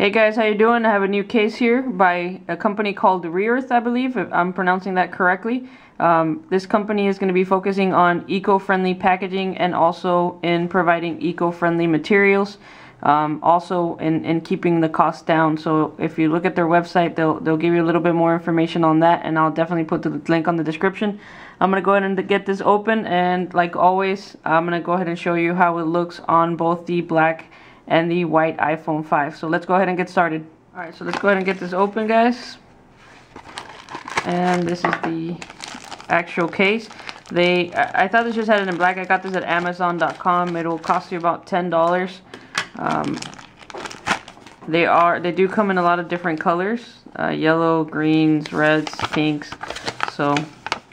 Hey guys, how you doing? I have a new case here by a company called Rearth, I believe, if I'm pronouncing that correctly. Um, this company is going to be focusing on eco-friendly packaging and also in providing eco-friendly materials. Um, also in, in keeping the cost down. So if you look at their website, they'll, they'll give you a little bit more information on that and I'll definitely put the link on the description. I'm going to go ahead and get this open and like always, I'm going to go ahead and show you how it looks on both the black and the white iPhone 5. So let's go ahead and get started. Alright, so let's go ahead and get this open guys. And this is the actual case. They, I, thought this just had it in black. I got this at Amazon.com. It'll cost you about $10. Um, they are they do come in a lot of different colors uh, yellow greens reds pinks so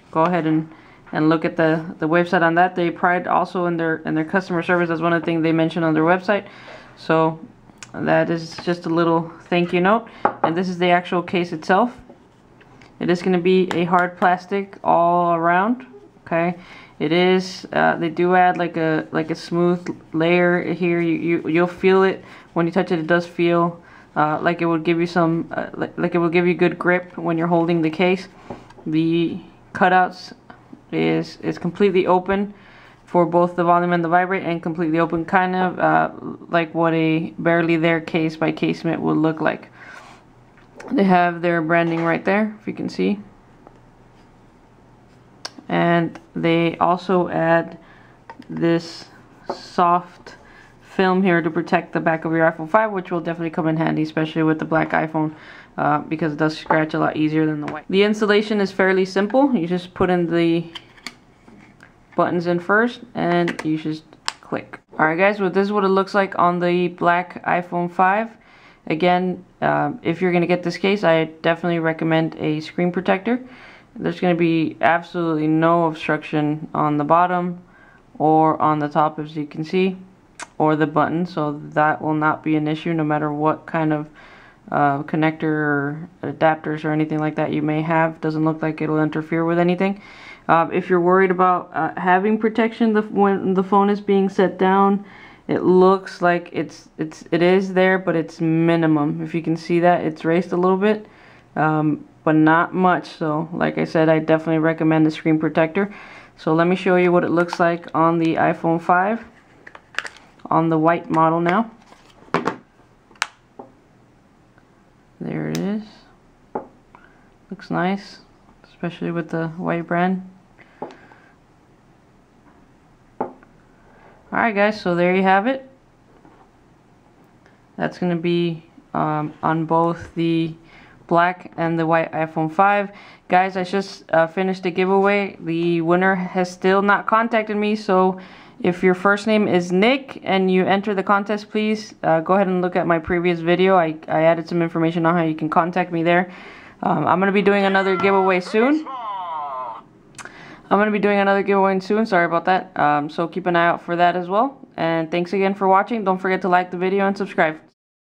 go ahead and and look at the the website on that they pride also in their in their customer service that's one of the things they mention on their website so that is just a little thank you note. And this is the actual case itself. It is going to be a hard plastic all around okay? It is uh, they do add like a like a smooth layer here. You, you you'll feel it. When you touch it it does feel uh, like it will give you some uh, like, like it will give you good grip when you're holding the case. The cutouts is is completely open for both the volume and the vibrate and completely open kind of uh, like what a barely there case by Case-Mate would look like they have their branding right there if you can see and they also add this soft film here to protect the back of your iPhone 5 which will definitely come in handy especially with the black iPhone uh, because it does scratch a lot easier than the white. The installation is fairly simple. You just put in the buttons in first and you just click. Alright guys, well this is what it looks like on the black iPhone 5. Again, uh, if you're going to get this case, I definitely recommend a screen protector there's going to be absolutely no obstruction on the bottom or on the top as you can see or the button so that will not be an issue no matter what kind of uh, connector or adapters or anything like that you may have doesn't look like it'll interfere with anything uh, if you're worried about uh, having protection the, when the phone is being set down it looks like it's it's it is there but it's minimum if you can see that it's raised a little bit um, but not much. So like I said, I definitely recommend the screen protector. So let me show you what it looks like on the iPhone 5 on the white model now. There it is. Looks nice, especially with the white brand. Alright guys, so there you have it. That's going to be um, on both the black and the white iPhone 5. Guys, I just uh, finished the giveaway. The winner has still not contacted me, so if your first name is Nick and you enter the contest, please uh, go ahead and look at my previous video. I, I added some information on how you can contact me there. Um, I'm going to be doing another giveaway soon. I'm going to be doing another giveaway soon. Sorry about that. Um, so keep an eye out for that as well. And thanks again for watching. Don't forget to like the video and subscribe.